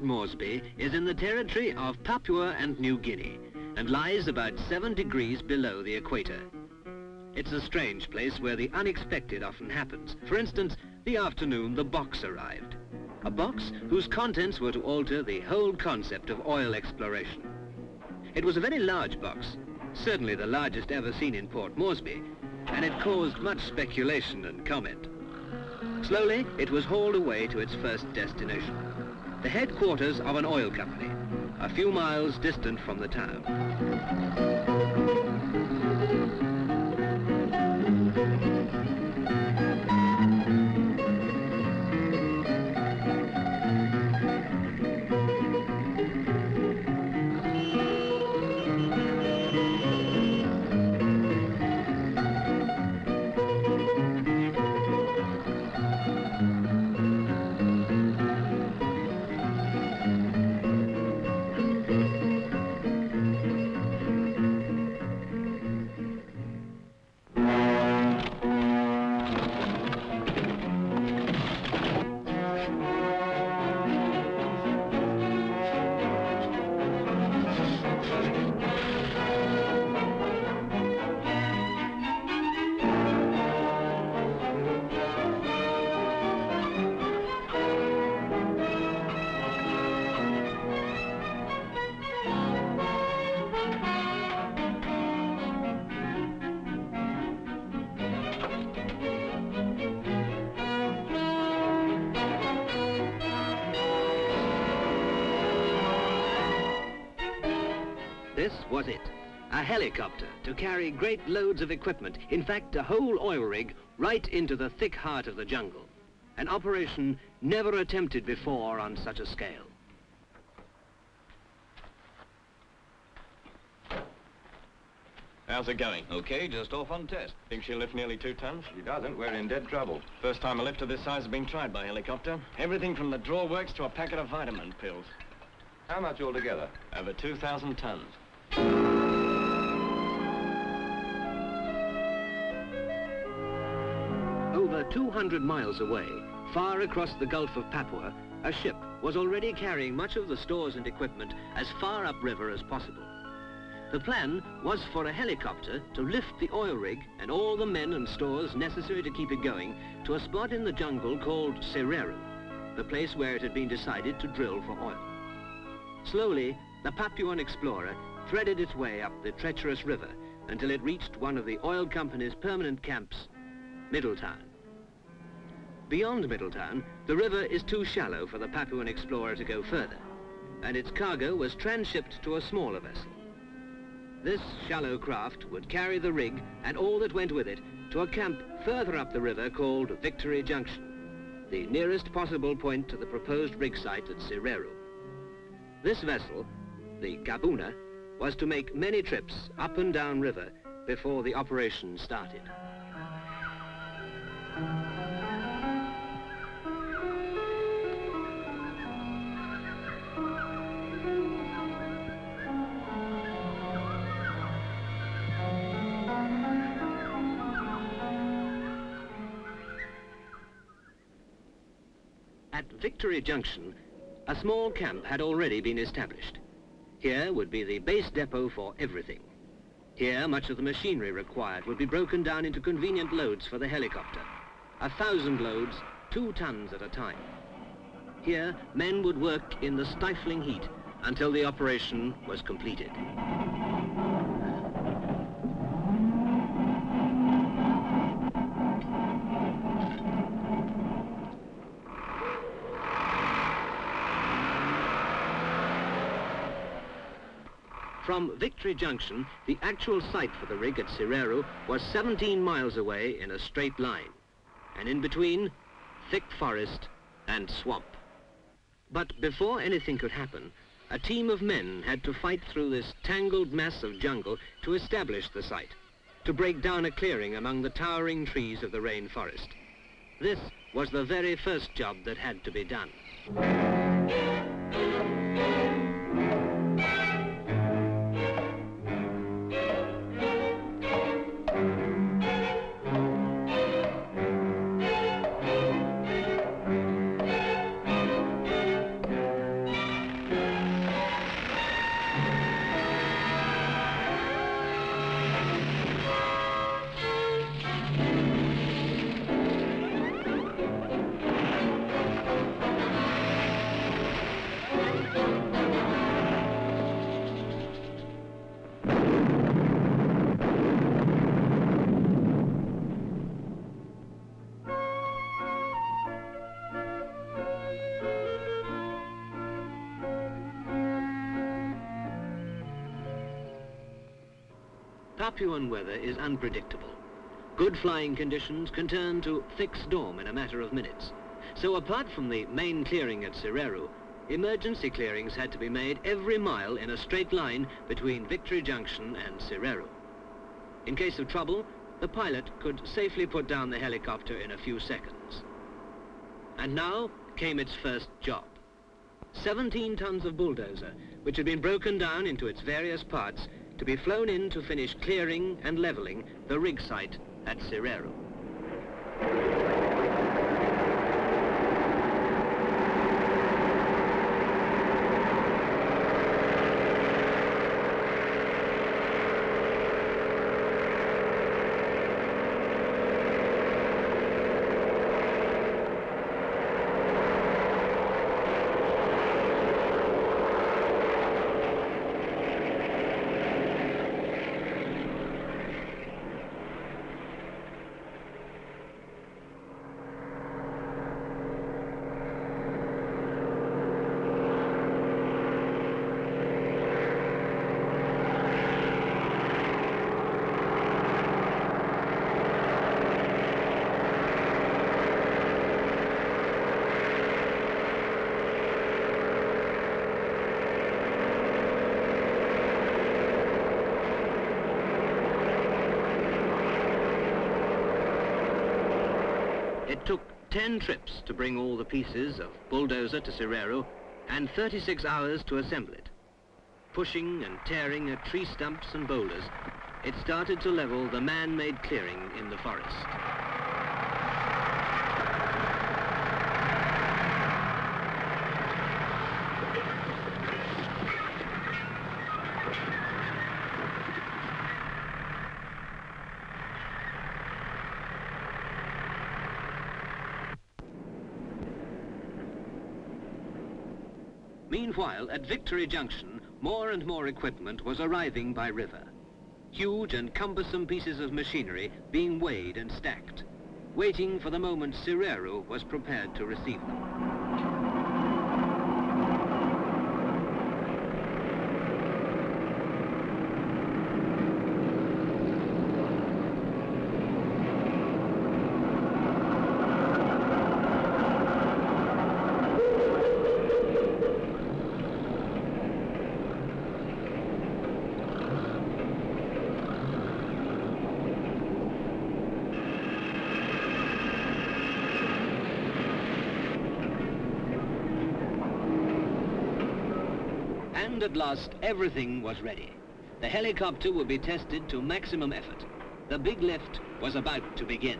Port Moresby is in the territory of Papua and New Guinea and lies about seven degrees below the equator. It's a strange place where the unexpected often happens. For instance, the afternoon the box arrived. A box whose contents were to alter the whole concept of oil exploration. It was a very large box, certainly the largest ever seen in Port Moresby, and it caused much speculation and comment. Slowly, it was hauled away to its first destination, the headquarters of an oil company, a few miles distant from the town. This was it. A helicopter to carry great loads of equipment, in fact a whole oil rig, right into the thick heart of the jungle. An operation never attempted before on such a scale. How's it going? Okay, just off on test. Think she'll lift nearly two tons? She doesn't, we're in dead trouble. First time a lift of this size has been tried by helicopter. Everything from the draw works to a packet of vitamin pills. How much altogether? Over 2,000 tons. Over 200 miles away, far across the Gulf of Papua, a ship was already carrying much of the stores and equipment as far upriver as possible. The plan was for a helicopter to lift the oil rig and all the men and stores necessary to keep it going to a spot in the jungle called Sereru, the place where it had been decided to drill for oil. Slowly, the Papuan explorer threaded its way up the treacherous river until it reached one of the oil company's permanent camps, Middletown. Beyond Middletown, the river is too shallow for the Papuan explorer to go further, and its cargo was transshipped to a smaller vessel. This shallow craft would carry the rig and all that went with it to a camp further up the river called Victory Junction, the nearest possible point to the proposed rig site at Sereru. This vessel, the Gabuna, was to make many trips up and down river before the operation started. At Victory Junction, a small camp had already been established. Here would be the base depot for everything. Here, much of the machinery required would be broken down into convenient loads for the helicopter. A thousand loads, two tons at a time. Here, men would work in the stifling heat until the operation was completed. From Victory Junction, the actual site for the rig at Sereru was 17 miles away in a straight line. And in between, thick forest and swamp. But before anything could happen, a team of men had to fight through this tangled mass of jungle to establish the site, to break down a clearing among the towering trees of the rainforest. This was the very first job that had to be done. Papuan weather is unpredictable. Good flying conditions can turn to thick storm in a matter of minutes. So apart from the main clearing at Sereru, emergency clearings had to be made every mile in a straight line between Victory Junction and Sereru. In case of trouble, the pilot could safely put down the helicopter in a few seconds. And now came its first job. 17 tons of bulldozer, which had been broken down into its various parts to be flown in to finish clearing and leveling the rig site at Sereru. Took 10 trips to bring all the pieces of bulldozer to Sereru and 36 hours to assemble it. Pushing and tearing at tree stumps and boulders, it started to level the man-made clearing in the forest. Meanwhile, at Victory Junction, more and more equipment was arriving by river. Huge and cumbersome pieces of machinery being weighed and stacked, waiting for the moment Sereru was prepared to receive them. And at last, everything was ready. The helicopter would be tested to maximum effort. The big lift was about to begin.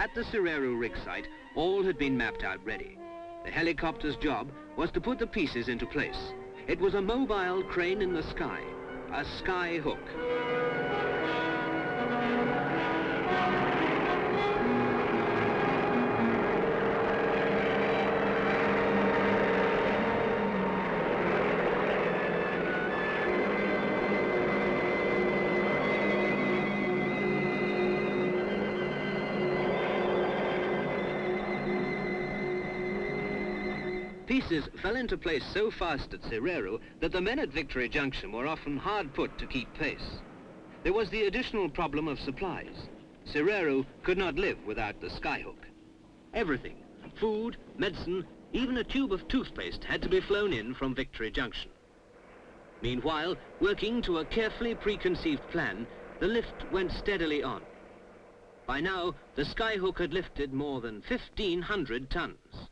At the Sereru rig site, all had been mapped out ready. The helicopter's job was to put the pieces into place. It was a mobile crane in the sky, a sky hook. Pieces fell into place so fast at Serero that the men at Victory Junction were often hard put to keep pace. There was the additional problem of supplies. Serero could not live without the skyhook. Everything, food, medicine, even a tube of toothpaste had to be flown in from Victory Junction. Meanwhile, working to a carefully preconceived plan, the lift went steadily on. By now, the skyhook had lifted more than 1,500 tons.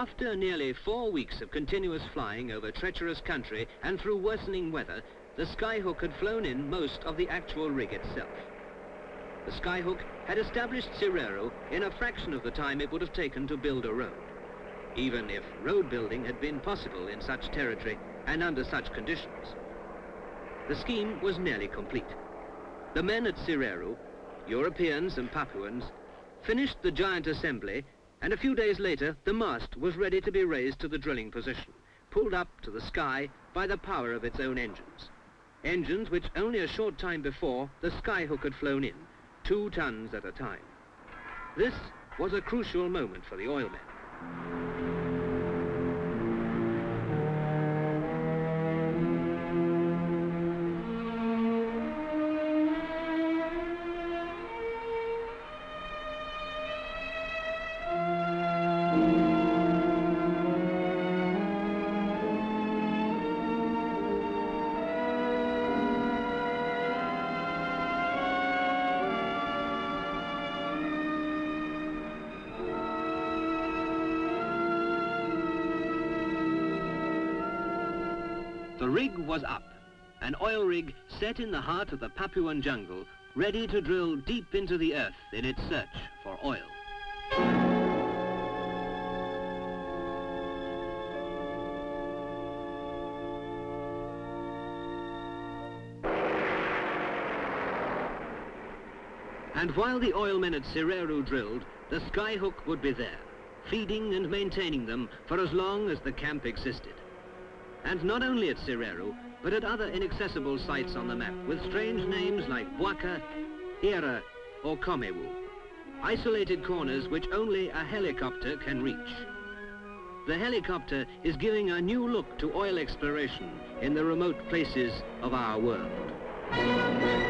After nearly four weeks of continuous flying over treacherous country and through worsening weather, the Skyhook had flown in most of the actual rig itself. The Skyhook had established Serero in a fraction of the time it would have taken to build a road, even if road building had been possible in such territory and under such conditions. The scheme was nearly complete. The men at Serero, Europeans and Papuans, finished the giant assembly and a few days later, the mast was ready to be raised to the drilling position, pulled up to the sky by the power of its own engines. Engines which only a short time before the Skyhook had flown in, two tons at a time. This was a crucial moment for the oilmen. The rig was up, an oil rig set in the heart of the Papuan jungle, ready to drill deep into the earth in its search for oil. And while the oilmen at Serero drilled, the skyhook would be there, feeding and maintaining them for as long as the camp existed. And not only at Serero, but at other inaccessible sites on the map with strange names like Buaka, Era, or Komewu. Isolated corners which only a helicopter can reach. The helicopter is giving a new look to oil exploration in the remote places of our world.